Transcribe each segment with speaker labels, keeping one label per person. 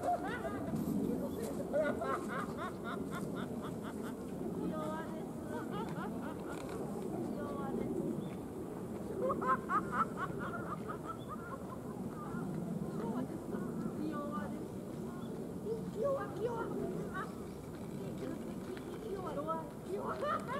Speaker 1: Ha ha ha!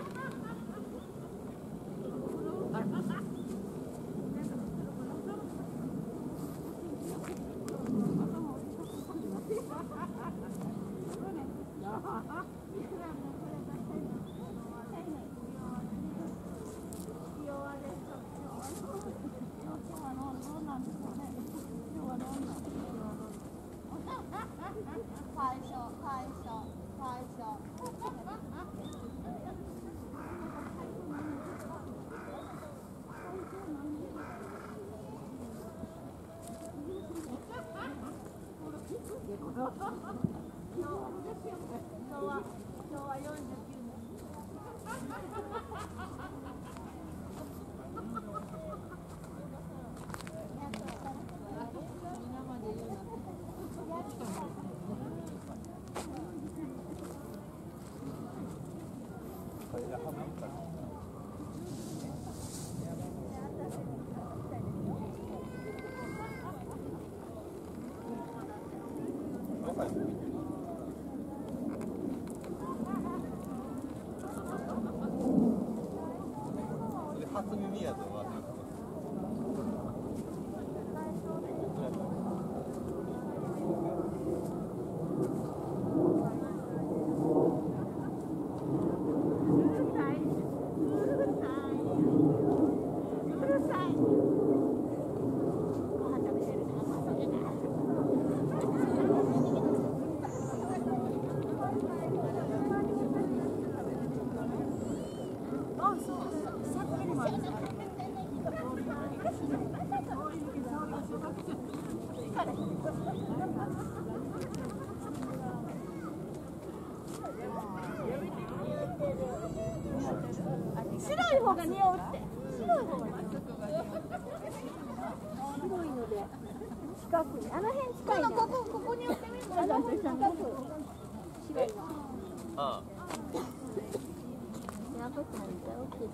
Speaker 1: No, no, that's the
Speaker 2: 白い方が似合うって白い方が似合う白いので近くにあの辺近いねここここに寄ってみる。あの辺近く。白いの。
Speaker 1: あ
Speaker 2: やばくなっちゃうけど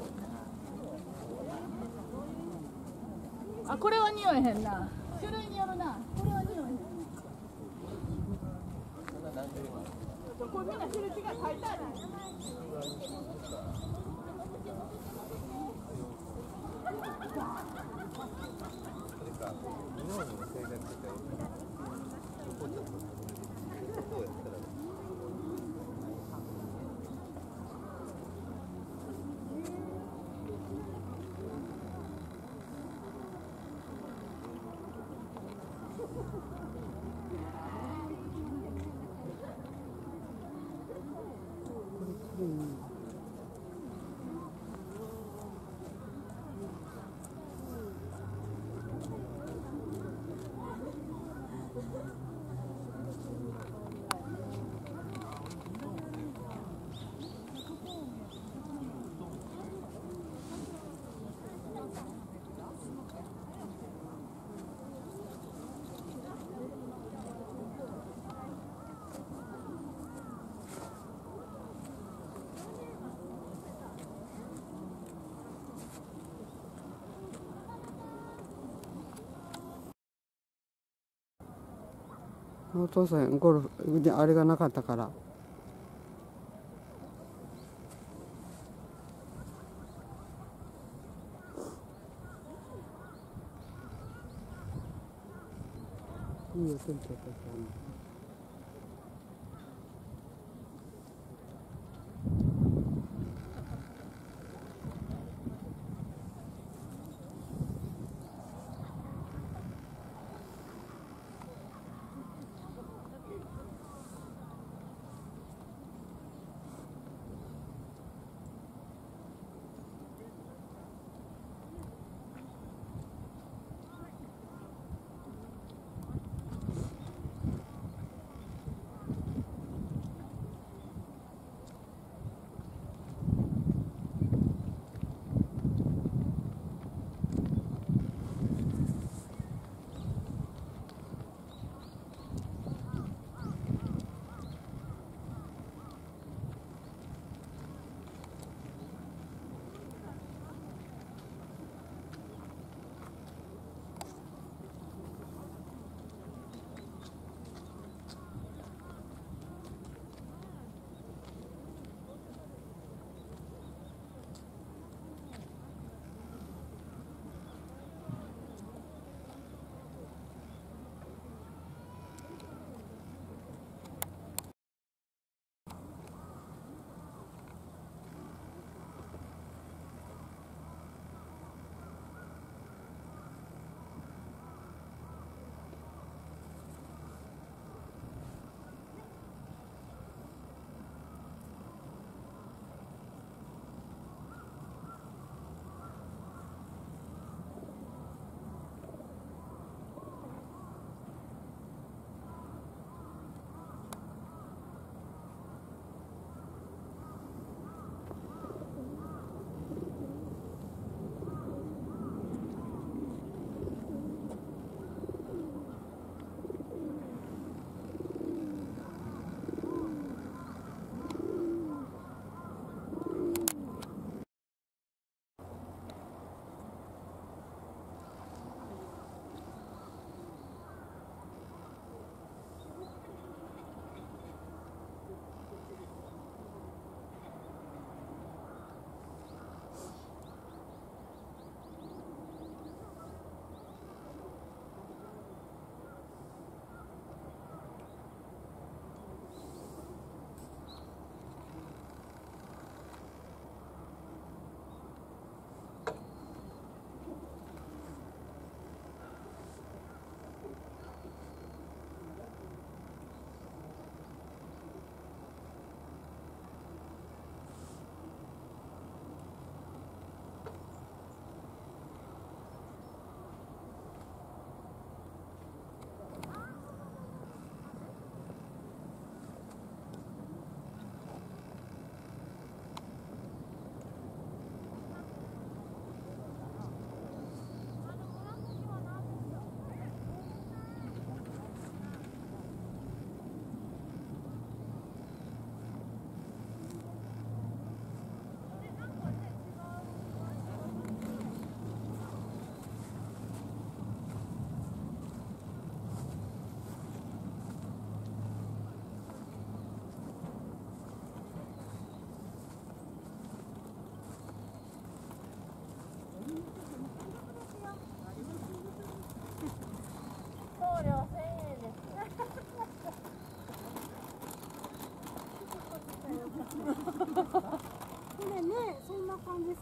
Speaker 2: な
Speaker 3: あこれは匂えへんな。種類によるな。これは匂えへんこれみんな種類違い書いてある。
Speaker 1: それか日本にも生活して嗯。
Speaker 4: お父さんゴルフあれがなかったから。いいよ天気だった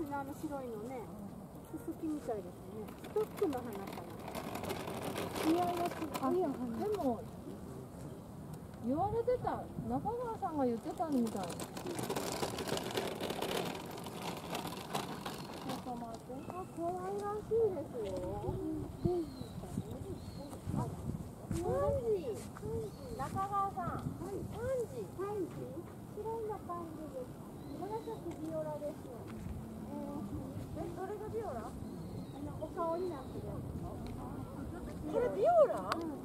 Speaker 2: んな感じですねあの白いのねススキみたいですね。ストックの花かな。いやいやすごいや花
Speaker 3: でも言われてた中川さんが言ってたみたい
Speaker 2: あ可愛らしいですよあパンジー。中川さんはいパンジー。パンジー。白いのパンジーです。紫ビオラですえー、えどれがビオラ？あのお顔になってるこれビオラ？うん